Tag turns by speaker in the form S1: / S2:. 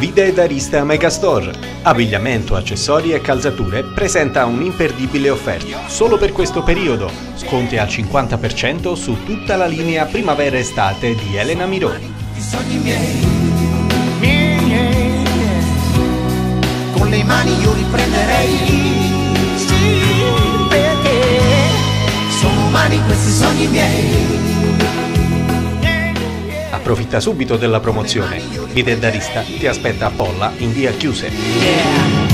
S1: Vide Darista Megastore. Abbigliamento, accessori e calzature presenta un'imperdibile offerta. Solo per questo periodo. Sconti al 50% su tutta la linea primavera-estate di Elena Miro.
S2: Sogni miei, miei, miei, con le mani io li prenderei, sì, perché sono umani questi sogni miei.
S1: Approfitta subito della promozione. Vide Darista ti aspetta a Polla in via Chiuse.
S2: Yeah.